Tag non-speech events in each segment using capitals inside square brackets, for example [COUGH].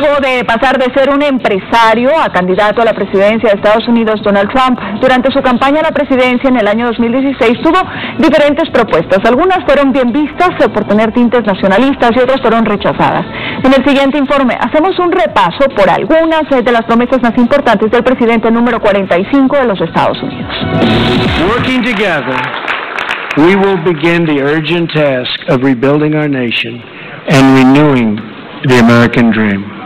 Luego de pasar de ser un empresario a candidato a la presidencia de Estados Unidos, Donald Trump, durante su campaña a la presidencia en el año 2016 tuvo diferentes propuestas. Algunas fueron bien vistas por tener tintes nacionalistas y otras fueron rechazadas. En el siguiente informe hacemos un repaso por algunas de las promesas más importantes del presidente número 45 de los Estados Unidos. Working together, we will begin the urgent task of rebuilding our nation and renewing the American dream.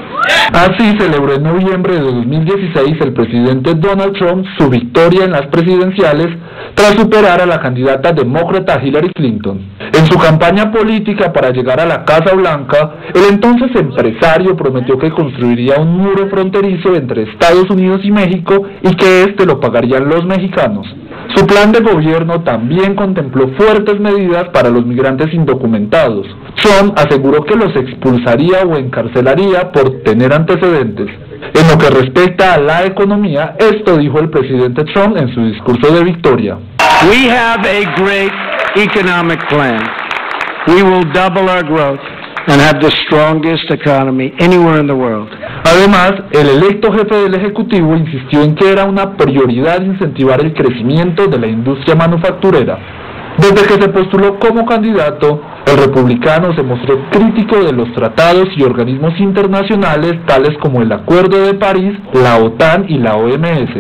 Así celebró en noviembre de 2016 el presidente Donald Trump su victoria en las presidenciales tras superar a la candidata demócrata Hillary Clinton. En su campaña política para llegar a la Casa Blanca, el entonces empresario prometió que construiría un muro fronterizo entre Estados Unidos y México y que este lo pagarían los mexicanos. Su plan de gobierno también contempló fuertes medidas para los migrantes indocumentados. Trump aseguró que los expulsaría o encarcelaría por tener antecedentes. En lo que respecta a la economía, esto dijo el presidente Trump en su discurso de victoria. We have a great economic plan. We will double our growth and have the strongest economy anywhere in the world. Además, el electo jefe del Ejecutivo insistió en que era una prioridad incentivar el crecimiento de la industria manufacturera. Desde que se postuló como candidato, el republicano se mostró crítico de los tratados y organismos internacionales tales como el Acuerdo de París, la OTAN y la OMS.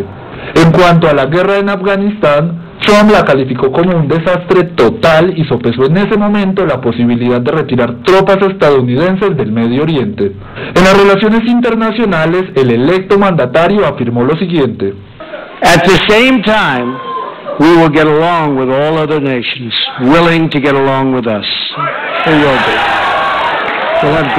En cuanto a la guerra en Afganistán, Trump la calificó como un desastre total y sopesó en ese momento la posibilidad de retirar tropas estadounidenses del Medio Oriente. En las relaciones internacionales, el electo mandatario afirmó lo siguiente. At the same time, we will get along with all other nations willing to get along with us. We'll have.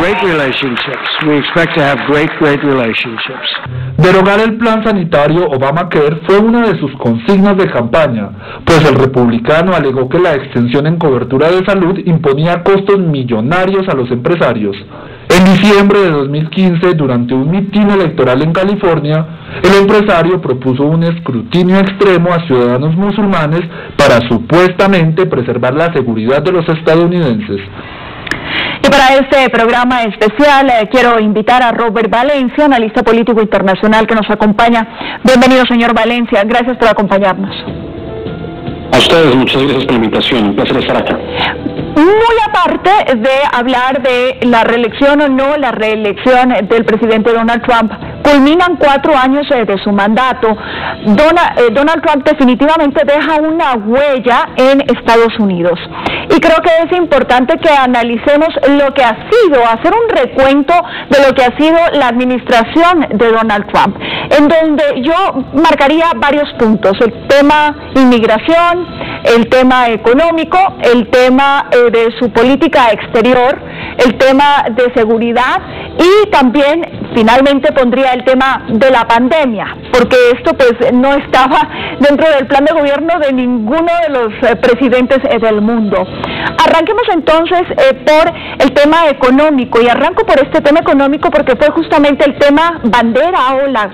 We expect to have great, great relationships. Derogar el plan sanitario Obamacare fue una de sus consignas de campaña, pues el republicano alegó que la extensión en cobertura de salud imponía costos millonarios a los empresarios. En diciembre de 2015, durante un mitin electoral en California, el empresario propuso un escrutinio extremo a ciudadanos musulmanes para supuestamente preservar la seguridad de los estadounidenses. Y para este programa especial eh, quiero invitar a Robert Valencia, analista político internacional que nos acompaña. Bienvenido, señor Valencia. Gracias por acompañarnos. A ustedes, muchas gracias por la invitación. Un placer estar acá. Muy aparte de hablar de la reelección o no la reelección del presidente Donald Trump, culminan cuatro años eh, de su mandato. Eh, Donald Trump definitivamente deja una huella en Estados Unidos. Y creo que es importante que analicemos lo que ha sido, hacer un recuento de lo que ha sido la administración de Donald Trump, en donde yo marcaría varios puntos, el tema inmigración, el tema económico, el tema eh, de su política exterior, el tema de seguridad y también finalmente pondría el tema de la pandemia, porque esto pues no estaba dentro del plan de gobierno de ninguno de los eh, presidentes eh, del mundo. Arranquemos entonces por el tema económico y arranco por este tema económico porque fue justamente el tema bandera o la,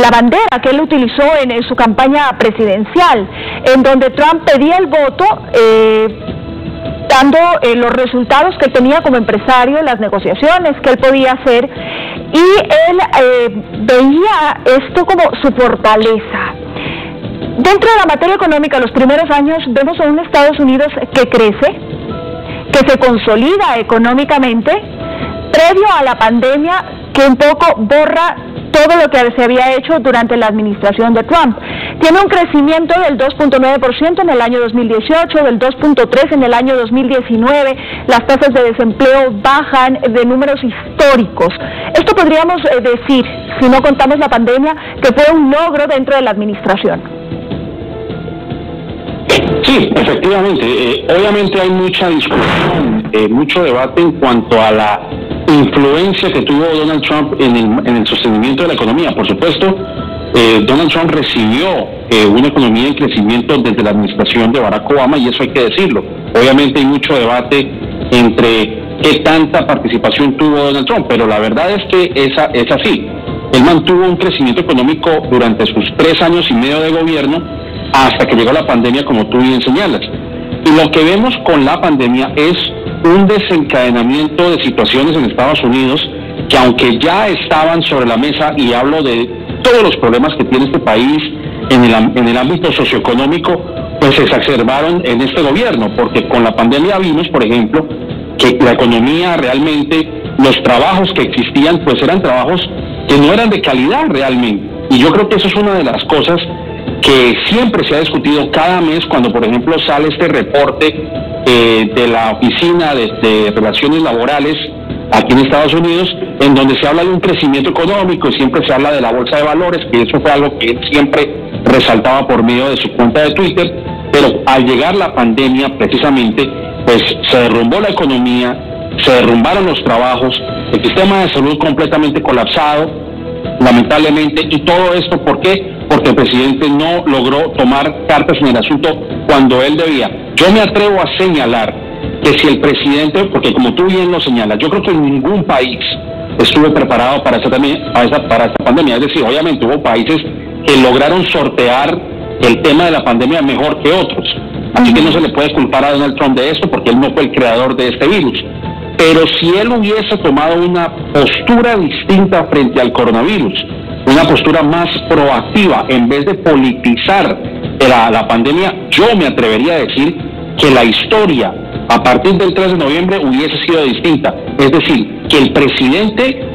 la bandera que él utilizó en, su campaña presidencial, en donde Trump pedía el voto eh, dando eh, los resultados que tenía como empresario, las negociaciones que él podía hacer, y él eh, veía esto como su fortaleza. Dentro de la materia económica, los primeros años vemos a un Estados Unidos que crece, que se consolida económicamente, previo a la pandemia que un poco borra todo lo que se había hecho durante la administración de Trump. Tiene un crecimiento del 2.9% en el año 2018, del 2.3% en el año 2019. Las tasas de desempleo bajan de números históricos. Esto podríamos eh, decir, si no contamos la pandemia, que fue un logro dentro de la administración. Sí, efectivamente. Eh, obviamente hay mucha discusión, eh, mucho debate en cuanto a la influencia que tuvo Donald Trump en el, en el sostenimiento de la economía. Por supuesto, eh, Donald Trump recibió eh, una economía en crecimiento desde la administración de Barack Obama y eso hay que decirlo. Obviamente hay mucho debate entre qué tanta participación tuvo Donald Trump, pero la verdad es que esa, es así. Él mantuvo un crecimiento económico durante sus tres años y medio de gobierno hasta que llegó la pandemia, como tú bien señalas. Y lo que vemos con la pandemia es un desencadenamiento de situaciones en Estados Unidos que aunque ya estaban sobre la mesa, y hablo de todos los problemas que tiene este país en el, ámbito socioeconómico, pues se exacerbaron en este gobierno, porque con la pandemia vimos, por ejemplo, que la economía realmente, los trabajos que existían, pues eran trabajos que no eran de calidad realmente. Y yo creo que eso es una de las cosas que siempre se ha discutido cada mes cuando, por ejemplo, sale este reporte eh, de la Oficina de, Relaciones Laborales aquí en Estados Unidos, en donde se habla de un crecimiento económico y siempre se habla de la bolsa de valores, que eso fue algo que él siempre resaltaba por medio de su cuenta de Twitter, pero al llegar la pandemia precisamente, pues se derrumbó la economía, se derrumbaron los trabajos, el sistema de salud completamente colapsado, lamentablemente, y todo esto, ¿por qué? Porque el presidente no logró tomar cartas en el asunto cuando él debía. Yo me atrevo a señalar que si el presidente, porque como tú bien lo señalas, yo creo que ningún país estuvo preparado para esta, para esta pandemia, es decir, obviamente hubo países que lograron sortear el tema de la pandemia mejor que otros. Así que no se le puede culpar a Donald Trump de esto porque él no fue el creador de este virus. Pero si él hubiese tomado una postura distinta frente al coronavirus, una postura más proactiva en vez de politizar la, la pandemia, yo me atrevería a decir que la historia a partir del 3 de noviembre hubiese sido distinta. Es decir, que el presidente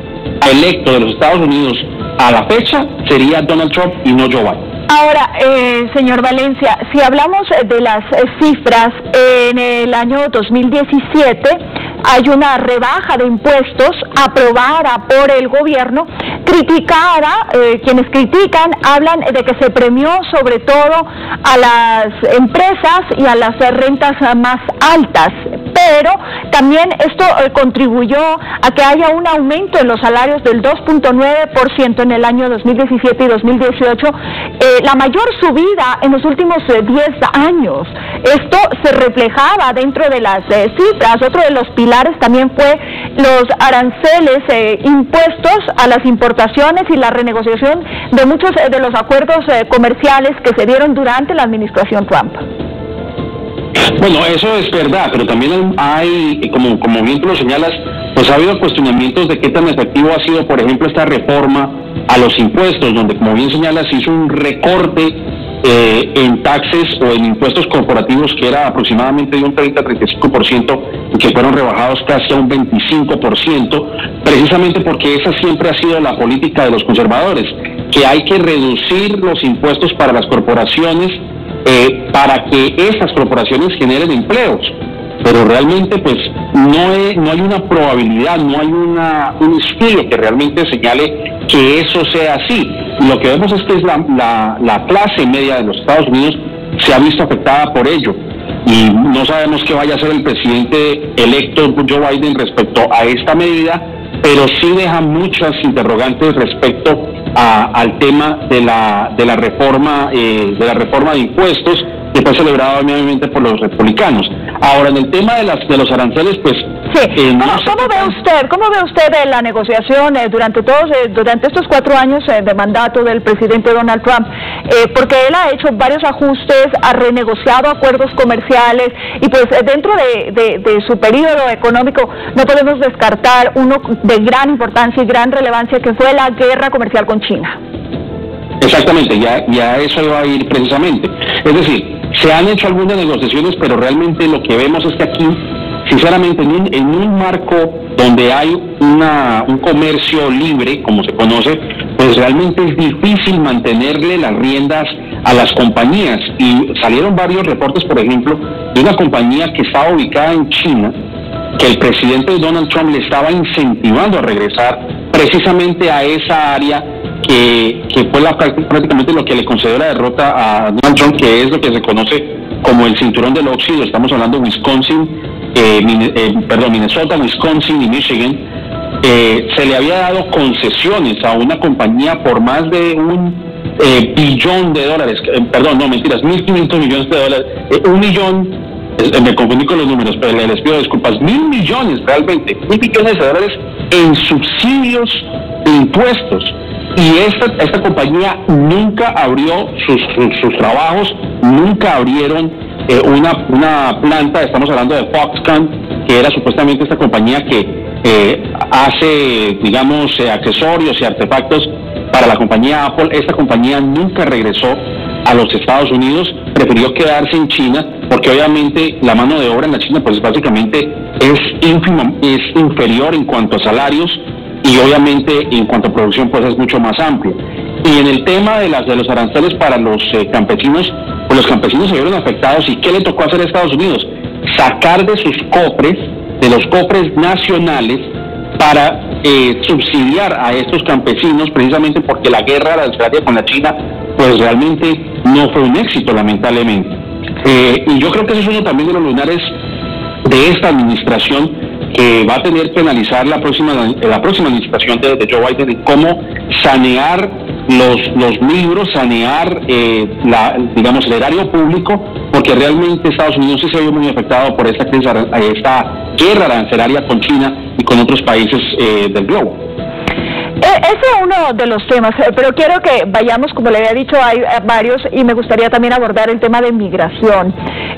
electo de los Estados Unidos a la fecha sería Donald Trump y no Joe Biden. Ahora, eh, señor Valencia, si hablamos de las cifras, en el año 2017 hay una rebaja de impuestos aprobada por el gobierno, criticada, eh, quienes critican hablan de que se premió sobre todo a las empresas y a las rentas más altas, pero también esto eh, contribuyó a que haya un aumento en los salarios del 2.9% en el año 2017 y 2018, eh, la mayor subida en los últimos 10 años. Esto se reflejaba dentro de las cifras, otro de los pilares también fue los aranceles impuestos a las importaciones y la renegociación de muchos eh, de los acuerdos eh, comerciales que se dieron durante la administración Trump. Bueno, eso es verdad, pero también hay, como, como bien tú lo señalas, pues ha habido cuestionamientos de qué tan efectivo ha sido, por ejemplo, esta reforma a los impuestos, donde, como bien señalas, hizo un recorte eh, en taxes o en impuestos corporativos que era aproximadamente de un 30-35% y que fueron rebajados casi a un 25%, precisamente porque esa siempre ha sido la política de los conservadores, que hay que reducir los impuestos para las corporaciones eh, para que esas corporaciones generen empleos pero realmente pues no, no hay una probabilidad, no hay un estudio que realmente señale que eso sea así. Lo que vemos es que es la, la, clase media de los Estados Unidos se ha visto afectada por ello. Y no sabemos qué vaya a hacer el presidente electo Joe Biden respecto a esta medida, pero sí deja muchas interrogantes respecto al tema de la, de la reforma eh, de la reforma de impuestos que fue celebrado obviamente por los republicanos. Ahora, en el tema de, las, de los aranceles, pues... Sí. Eh, ¿Cómo, ve usted, ¿Cómo ve usted la negociación eh, durante todos eh, durante estos cuatro años de mandato del presidente Donald Trump? porque él ha hecho varios ajustes, ha renegociado acuerdos comerciales y pues dentro de, de, su periodo económico no podemos descartar uno de gran importancia y gran relevancia que fue la guerra comercial con China. Exactamente, ya, ya eso iba a ir precisamente. Es decir, se han hecho algunas negociaciones, pero realmente lo que vemos es que aquí, sinceramente, en un, marco donde hay una, un comercio libre, como se conoce, pues realmente es difícil mantenerle las riendas a las compañías. Y salieron varios reportes, por ejemplo, de una compañía que estaba ubicada en China, que el presidente Donald Trump le estaba incentivando a regresar precisamente a esa área que, fue prácticamente lo que le concedió la derrota a Donald Trump, que es lo que se conoce como el cinturón del óxido. Estamos hablando de Wisconsin, eh, eh, perdón, Minnesota, Wisconsin y Michigan. Eh, se le había dado concesiones a una compañía por más de un billón de dólares, perdón, no mentiras, 1.500 millones de dólares, un millón me confundí con los números, pero les pido disculpas, mil millones realmente, mil millones de dólares en subsidios impuestos y esta, esta compañía nunca abrió sus, trabajos, nunca abrieron eh, una, una planta, estamos hablando de Foxconn, que era supuestamente esta compañía que hace, digamos, accesorios y artefactos para la compañía Apple. Esta compañía nunca regresó a los Estados Unidos, prefirió quedarse en China porque obviamente la mano de obra en la China pues básicamente es ínfima, es inferior en cuanto a salarios y obviamente en cuanto a producción pues es mucho más amplia. Y en el tema de las de los aranceles para los eh, campesinos, pues los campesinos se vieron afectados y ¿qué le tocó hacer a Estados Unidos? Sacar de sus cofres, de los cofres nacionales, para eh, subsidiar a estos campesinos precisamente porque la guerra arancelaria con la China pues realmente no fue un éxito lamentablemente. Eh, y yo creo que eso es uno también de los lunares de esta administración que va a tener que analizar la próxima la próxima administración de, Joe Biden y cómo sanear los, los libros, sanear eh, la, digamos el erario público, porque realmente Estados Unidos sí se vio muy afectado por esta, esta guerra arancelaria con China y con otros países eh, del globo. E, ese es uno de los temas, eh, pero quiero que vayamos, como le había dicho, hay varios y me gustaría también abordar el tema de migración.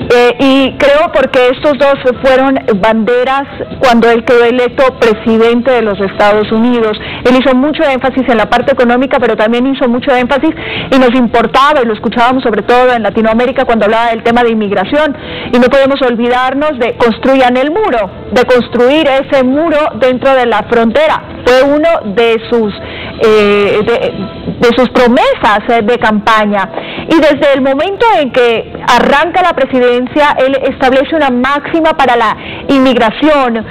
Eh, y creo porque estos dos fueron banderas cuando él quedó electo presidente de los Estados Unidos. Él hizo mucho énfasis en la parte económica, pero también hizo mucho énfasis y nos importaba, y lo escuchábamos sobre todo en Latinoamérica cuando hablaba del tema de inmigración. Y no podemos olvidarnos de construyan el muro, de construir ese muro dentro de la frontera. Fue uno de sus, eh, sus promesas eh, de campaña. Y desde el momento en que arranca la presidencia, él establece una máxima para la inmigración,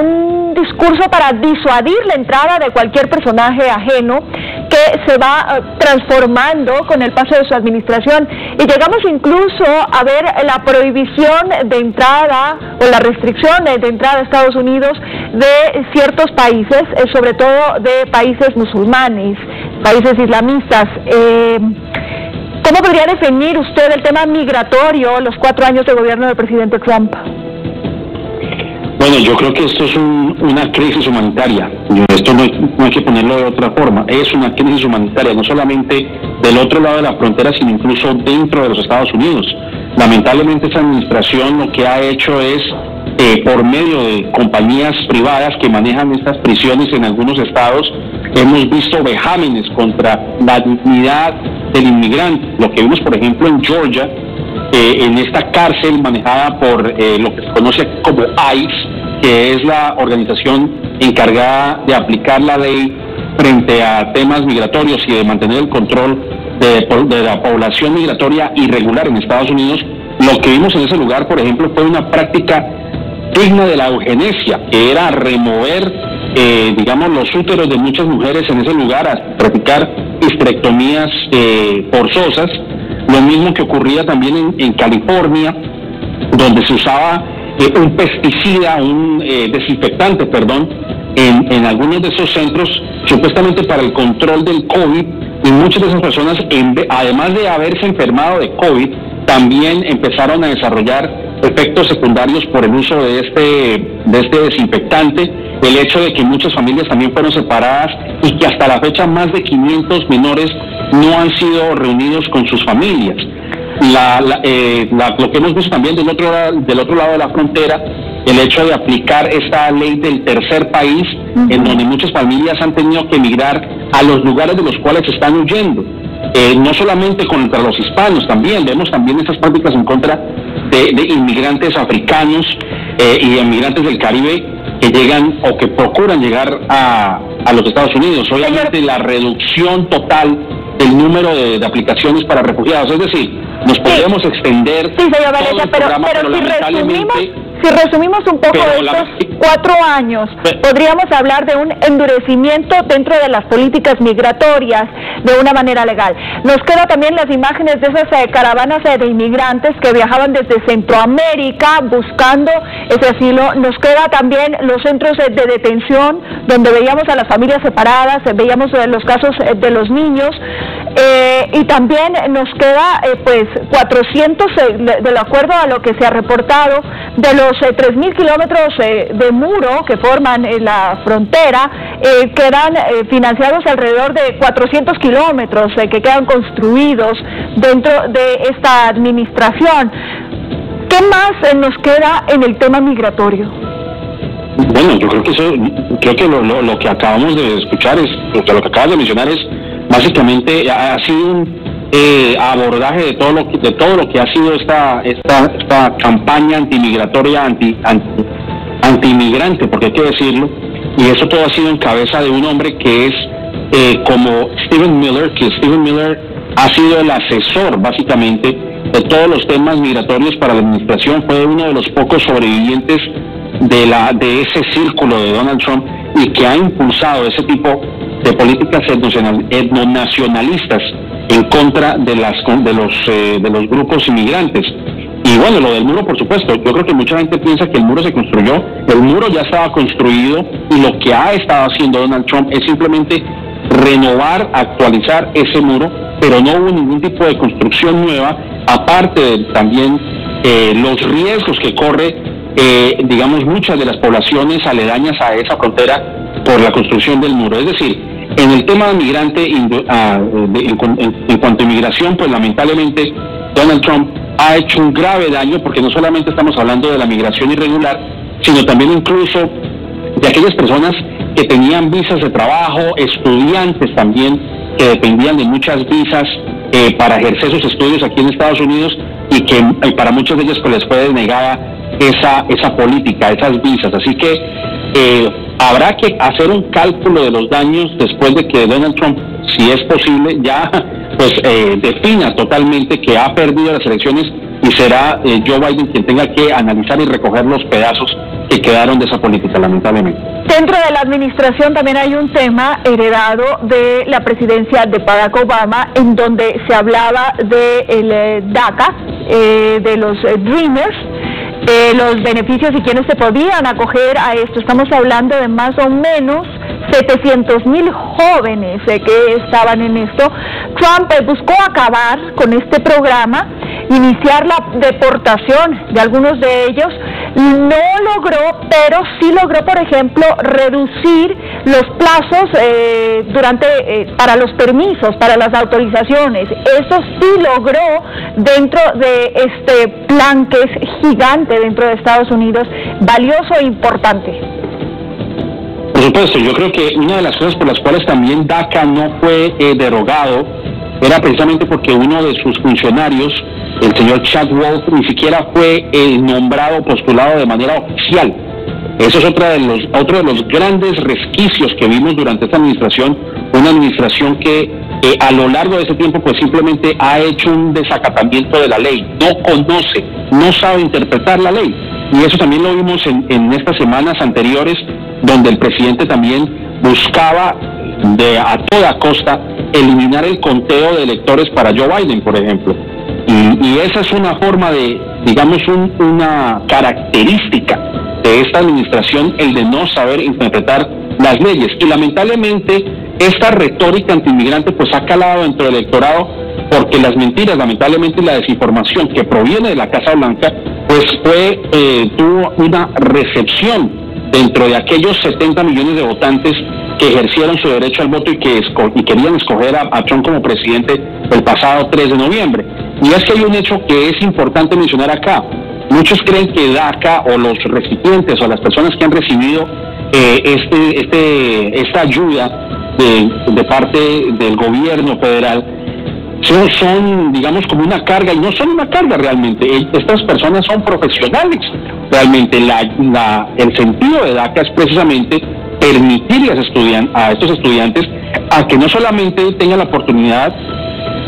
un discurso para disuadir la entrada de cualquier personaje ajeno que se va eh, transformando con el paso de su administración. Y llegamos incluso a ver la prohibición de entrada o la restricción de entrada a Estados Unidos de ciertos países, eh, sobre todo de países musulmanes, países islamistas. Eh, ¿Cómo podría definir usted el tema migratorio los cuatro años de gobierno del presidente Trump? Bueno, yo creo que esto es una crisis humanitaria. Esto no hay, que ponerlo de otra forma. Es una crisis humanitaria, no solamente del otro lado de la frontera, sino incluso dentro de los Estados Unidos. Lamentablemente esta administración lo que ha hecho es, eh, por medio de compañías privadas que manejan estas prisiones en algunos estados, hemos visto vejámenes contra la dignidad del inmigrante. Lo que vimos, por ejemplo, en Georgia, eh, en esta cárcel manejada por eh, lo que se conoce como ICE, que es la organización encargada de aplicar la ley frente a temas migratorios y de mantener el control de, la población migratoria irregular en Estados Unidos, lo que vimos en ese lugar, por ejemplo, fue una práctica digna de la eugenesia, que era remover, eh, digamos, los úteros de muchas mujeres en ese lugar, a practicar histerectomías eh, forzosas, lo mismo que ocurría también en, California, donde se usaba eh, un pesticida, un desinfectante, perdón, en, en, algunos de esos centros, supuestamente para el control del COVID, y muchas de esas personas, además de haberse enfermado de COVID, también empezaron a desarrollar efectos secundarios por el uso de este, de este desinfectante, el hecho de que muchas familias también fueron separadas y que hasta la fecha más de 500 menores no han sido reunidos con sus familias. Eh, lo que hemos visto también del otro, del otro lado de la frontera, el hecho de aplicar esta ley del tercer país, en donde muchas familias han tenido que emigrar a los lugares de los cuales están huyendo. Eh, no solamente contra los hispanos, también vemos también estas prácticas en contra de, inmigrantes africanos eh, y inmigrantes del Caribe que llegan o que procuran llegar a, a los Estados Unidos. Obviamente la reducción total del número de, aplicaciones para refugiados, es decir, nos podríamos extender. Sí, señor pero, pero, si resumimos si resumimos un poco estos cuatro años, podríamos hablar de un endurecimiento dentro de las políticas migratorias de una manera legal. Nos quedan también las imágenes de esas eh, caravanas eh, de inmigrantes que viajaban desde Centroamérica buscando ese asilo. Nos queda también los centros de detención donde veíamos a las familias separadas, eh, veíamos los casos de los niños y también nos queda pues 400, de acuerdo a lo que se ha reportado, de los los 3.000 kilómetros eh, de muro que forman eh, la frontera eh, quedan financiados alrededor de 400 kilómetros que quedan construidos dentro de esta administración. ¿Qué más nos queda en el tema migratorio? Bueno, yo creo que eso, creo que lo, que acabamos de escuchar es, lo que acabas de mencionar es básicamente ha, sido un eh, abordaje de todo lo que, de todo lo que ha sido esta esta, esta campaña antimigratoria anti, anti antimigrante, porque hay que decirlo, y eso todo ha sido en cabeza de un hombre que es eh, como Steven Miller, que Steven Miller ha sido el asesor básicamente de todos los temas migratorios para la administración, fue uno de los pocos sobrevivientes de, la, de ese círculo de Donald Trump y que ha impulsado ese tipo de políticas etnonacionalistas en contra de, las, de, los, eh, de los grupos inmigrantes. Y bueno, lo del muro, por supuesto, yo creo que mucha gente piensa que el muro se construyó, el muro ya estaba construido y lo que ha estado haciendo Donald Trump es simplemente renovar, actualizar ese muro, pero no hubo ningún tipo de construcción nueva, aparte de también eh, los riesgos que corre, eh, digamos, muchas de las poblaciones aledañas a esa frontera por la construcción del muro. Es decir, en el tema migrante, ah, en, cuanto a inmigración, pues lamentablemente Donald Trump ha hecho un grave daño porque no solamente estamos hablando de la migración irregular, sino también incluso de aquellas personas que tenían visas de trabajo, estudiantes también que dependían de muchas visas eh, para ejercer sus estudios aquí en Estados Unidos y que para muchos de ellos pues les fue denegada esa, esa política, esas visas. Así que eh, habrá que hacer un cálculo de los daños después de que Donald Trump, si es posible, ya pues eh, defina totalmente que ha perdido las elecciones y será eh, Joe Biden quien tenga que analizar y recoger los pedazos que quedaron de esa política, lamentablemente. Dentro de la administración también hay un tema heredado de la presidencia de Barack Obama, en donde se hablaba de el eh, DACA, de los Dreamers, los beneficios y quienes se podían acoger a esto. Estamos hablando de más o menos 700 mil jóvenes que estaban en esto. Trump eh, buscó acabar con este programa, iniciar la deportación de algunos de ellos. No logró, pero sí logró, por ejemplo, reducir los plazos eh, durante eh, para los permisos, para las autorizaciones. Eso sí logró dentro de este plan que es gigante dentro de Estados Unidos, valioso e importante. Por supuesto, yo creo que una de las cosas por las cuales también DACA no fue eh, derogado era precisamente porque uno de sus funcionarios, el señor Chad Wolf, ni siquiera fue nombrado, postulado de manera oficial. Eso es otra de los, otro de los grandes resquicios que vimos durante esta administración, una administración que eh, a lo largo de ese tiempo pues simplemente ha hecho un desacatamiento de la ley, no conoce, no sabe interpretar la ley. Y eso también lo vimos en, en estas semanas anteriores donde el presidente también buscaba de a toda costa eliminar el conteo de electores para Joe Biden, por ejemplo. Y, esa es una forma de, digamos, una característica de esta administración, el de no saber interpretar las leyes. Y lamentablemente esta retórica antimigrante pues ha calado dentro del electorado porque las mentiras, lamentablemente la desinformación que proviene de la Casa Blanca pues fue, eh, tuvo una recepción dentro de aquellos 70 millones de votantes que ejercieron su derecho al voto y que y querían escoger a, Trump como presidente el pasado 3 de noviembre. Y es que hay un hecho que es importante mencionar acá. Muchos creen que DACA o los recipientes o las personas que han recibido eh, este, este, esta ayuda de, parte del gobierno federal son, son, digamos, como una carga, y no son una carga realmente. Estas personas son profesionales. Realmente el sentido de DACA es precisamente permitirles a estos estudiantes a que no solamente tengan la oportunidad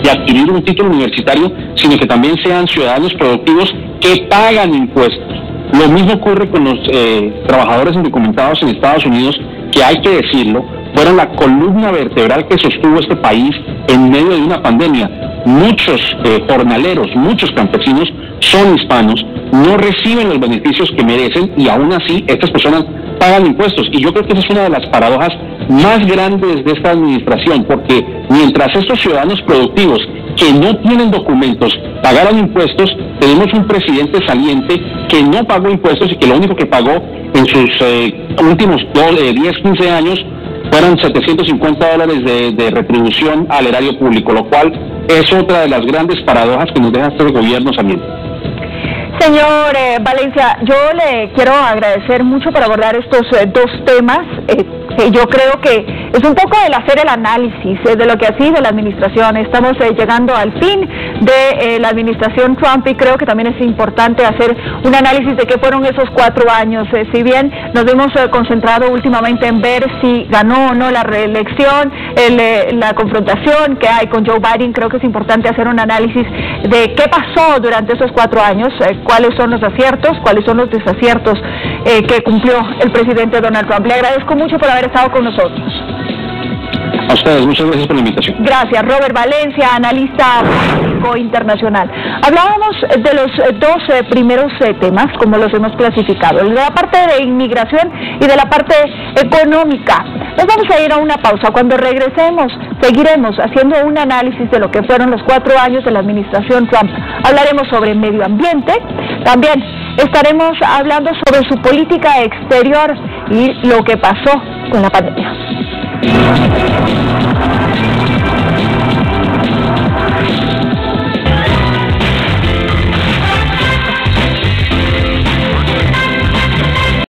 de adquirir un título universitario, sino que también sean ciudadanos productivos que pagan impuestos. Lo mismo ocurre con los eh, trabajadores indocumentados en Estados Unidos, que hay que decirlo, fueron la columna vertebral que sostuvo este país en medio de una pandemia. Muchos eh, jornaleros, muchos campesinos son hispanos, no reciben los beneficios que merecen y aún así estas personas pagan impuestos. Y yo creo que esa es una de las paradojas más grandes de esta administración, porque mientras estos ciudadanos productivos que no tienen documentos pagaron impuestos, tenemos un presidente saliente que no pagó impuestos y que lo único que pagó en sus eh, últimos 10, 15 eh, años fueron 750 dólares de, retribución al erario público, lo cual es otra de las grandes paradojas que nos deja este gobierno también. Señor eh, Valencia, yo le quiero agradecer mucho por abordar estos eh, dos temas. Eh, [LAUGHS] yo creo que es un poco el hacer el análisis de lo que ha sido la administración. Estamos llegando al fin de la administración Trump y creo que también es importante hacer un análisis de qué fueron esos cuatro años. si bien nos hemos concentrado últimamente en ver si ganó o no la reelección, la confrontación que hay con Joe Biden, creo que es importante hacer un análisis de qué pasó durante esos cuatro años cuáles son los aciertos, cuáles son los desaciertos eh, que cumplió el presidente Donald Trump. Le agradezco mucho por haber estado con nosotros. A ustedes, muchas gracias por la invitación. Gracias, Robert Valencia, analista político internacional. Hablábamos de los dos eh, primeros eh, temas, como los hemos clasificado, de la parte de inmigración y de la parte económica. Nos vamos a ir a una pausa. Cuando regresemos, seguiremos haciendo un análisis de lo que fueron los cuatro años de la administración Trump. Hablaremos sobre medio ambiente, también estaremos hablando sobre su política exterior y lo que pasó Gusto na pa niya.